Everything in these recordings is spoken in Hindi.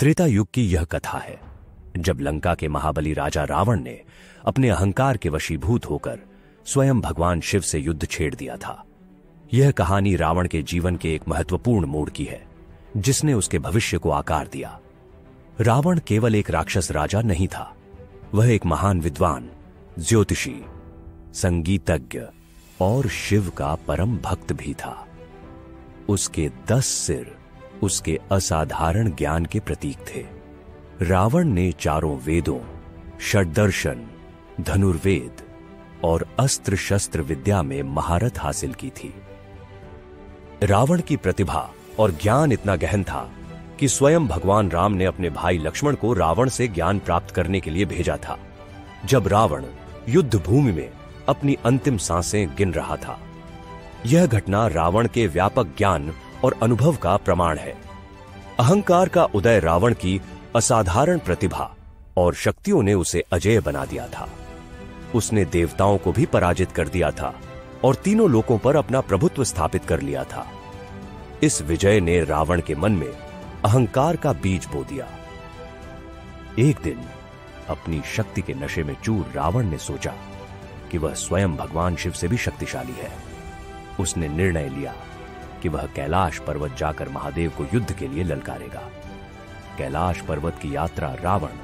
त्रेता युग की यह कथा है, जब लंका के महाबली राजा रावण ने अपने अहंकार के वशीभूत होकर स्वयं भगवान शिव से युद्ध छेड़ दिया था। यह कहानी रावण के जीवन के एक महत्वपूर्ण मोड़ की है, जिसने उसके भविष्य को आकार दिया। रावण केवल एक राक्षस राजा नहीं था, वह एक महान विद्वान, ज्योतिषी, संगीतज्ञ और शिव का परम भक्त भी था। उसके दस सिर उसके असाधारण ज्ञान के प्रतीक थे। रावण ने चारों वेदों, षडदर्शन, धनुर्वेद और अस्त्र शस्त्र विद्या में महारत हासिल की थी। रावण की प्रतिभा और ज्ञान इतना गहन था कि स्वयं भगवान राम ने अपने भाई लक्ष्मण को रावण से ज्ञान प्राप्त करने के लिए भेजा था, जब रावण युद्ध भूमि में अपनी अंतिम साँसें गिन रहा था। यह घटना रावण के व्यापक ज्ञान और अनुभव का प्रमाण है। अहंकार का उदय रावण की असाधारण प्रतिभा और शक्तियों ने उसे अजय बना दिया था। उसने देवताओं को भी पराजित कर दिया था और तीनों लोकों पर अपना प्रभुत्व स्थापित कर लिया था। इस विजय ने रावण के मन में अहंकार का बीज बो दिया। एक दिन अपनी शक्ति के नशे में चूर रावण ने सोचा कि वह स्वयं भगवान शिव से भी शक्तिशाली है। उसने निर्णय लिया कि वह कैलाश पर्वत जाकर महादेव को युद्ध के लिए ललकारेगा। कैलाश पर्वत की यात्रा रावण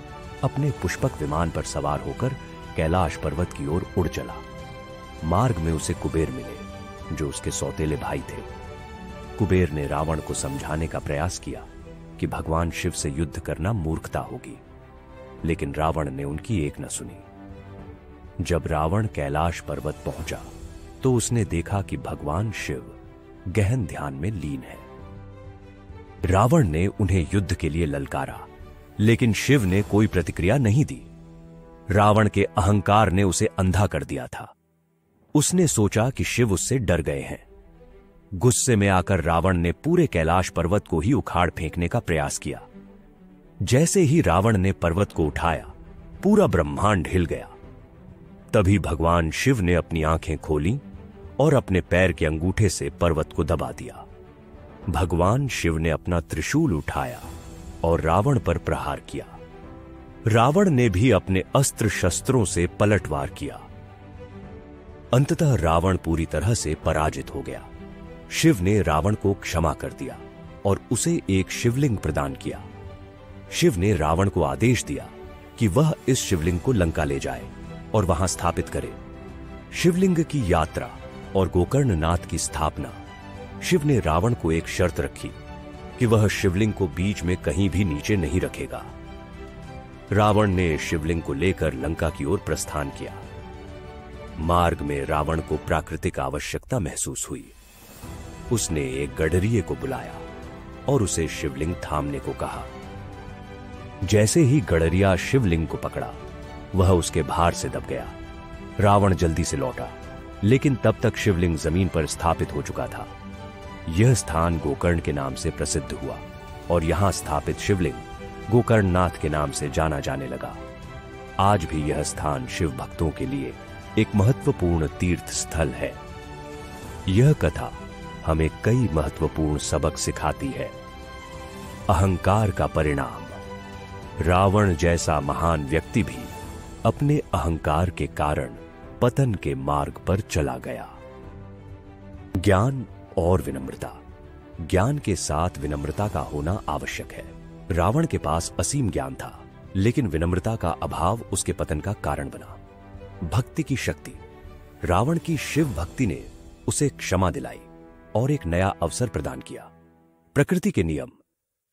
अपने पुष्पक विमान पर सवार होकर कैलाश पर्वत की ओर उड़ चला। मार्ग में उसे कुबेर मिले, जो उसके सौतेले भाई थे। कुबेर ने रावण को समझाने का प्रयास किया कि भगवान शिव से युद्ध करना मूर्खता होगी, लेकिन रावण ने उनकी एक न सुनी। जब रावण कैलाश पर्वत पहुँचा तो उसने देखा कि भगवान शिव गहन ध्यान में लीन है। रावण ने उन्हें युद्ध के लिए ललकारा, लेकिन शिव ने कोई प्रतिक्रिया नहीं दी। रावण के अहंकार ने उसे अंधा कर दिया था। उसने सोचा कि शिव उससे डर गए हैं। गुस्से में आकर रावण ने पूरे कैलाश पर्वत को ही उखाड़ फेंकने का प्रयास किया। जैसे ही रावण ने पर्वत को उठाया, पूरा ब्रह्मांड हिल गया। तभी भगवान शिव ने अपनी आँखें खोली और अपने पैर के अंगूठे से पर्वत को दबा दिया। भगवान शिव ने अपना त्रिशूल उठाया और रावण पर प्रहार किया। रावण ने भी अपने अस्त्र शस्त्रों से पलटवार किया। अंततः रावण पूरी तरह से पराजित हो गया। शिव ने रावण को क्षमा कर दिया और उसे एक शिवलिंग प्रदान किया। शिव ने रावण को आदेश दिया कि वह इस शिवलिंग को लंका ले जाए और वहाँ स्थापित करे। शिवलिंग की यात्रा और गोकर्ण नाथ की स्थापना। शिव ने रावण को एक शर्त रखी कि वह शिवलिंग को बीच में कहीं भी नीचे नहीं रखेगा। रावण ने शिवलिंग को लेकर लंका की ओर प्रस्थान किया। मार्ग में रावण को प्राकृतिक आवश्यकता महसूस हुई। उसने एक गडरिए को बुलाया और उसे शिवलिंग थामने को कहा। जैसे ही गडरिया शिवलिंग को पकड़ा, वह उसके भार से दब गया। रावण जल्दी से लौटा। लेकिन तब तक शिवलिंग ज़मीन पर स्थापित हो चुका था। यह स्थान गोकर्ण के नाम से प्रसिद्ध हुआ और यहाँ स्थापित शिवलिंग गोकर्ण नाथ के नाम से जाना जाने लगा। आज भी यह स्थान शिव भक्तों के लिए एक महत्वपूर्ण तीर्थ स्थल है। यह कथा हमें कई महत्वपूर्ण सबक सिखाती है। अहंकार का परिणाम। रावण जैसा महान व्यक्ति भी अपने अहंकार के कारण पतन के मार्ग पर चला गया। ज्ञान और विनम्रता। ज्ञान के साथ विनम्रता का होना आवश्यक है। रावण के पास असीम ज्ञान था, लेकिन विनम्रता का अभाव उसके पतन का कारण बना। भक्ति की शक्ति। रावण की शिव भक्ति ने उसे क्षमा दिलाई और एक नया अवसर प्रदान किया। प्रकृति के नियम।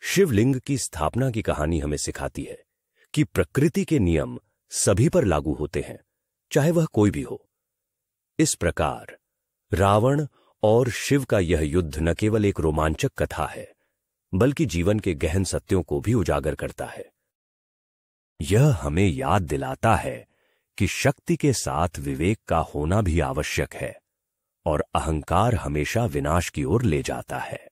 शिवलिंग की स्थापना की कहानी हमें सिखाती है कि प्रकृति के नियम सभी पर लागू होते हैं। चाहे वह कोई भी हो। इस प्रकार रावण और शिव का यह युद्ध न केवल एक रोमांचक कथा है, बल्कि जीवन के गहन सत्यों को भी उजागर करता है। यह हमें याद दिलाता है कि शक्ति के साथ विवेक का होना भी आवश्यक है और अहंकार हमेशा विनाश की ओर ले जाता है।